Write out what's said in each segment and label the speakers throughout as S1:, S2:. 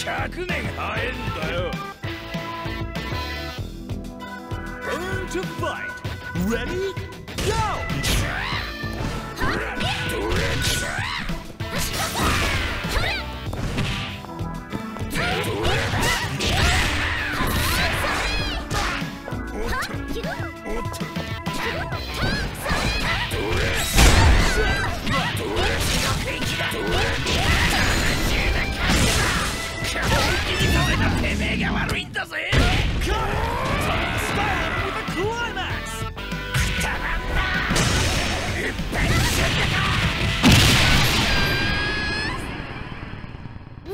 S1: 100年早えんだよ Burn to fight! Ready? Go! Style with a climax!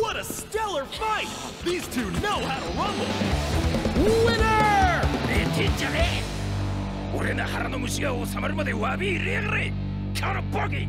S1: What a stellar fight! These two know how to rumble! Winner!
S2: 寝てんじゃねえ俺の腹の虫が収まるまで詫び入れやがれカラボギ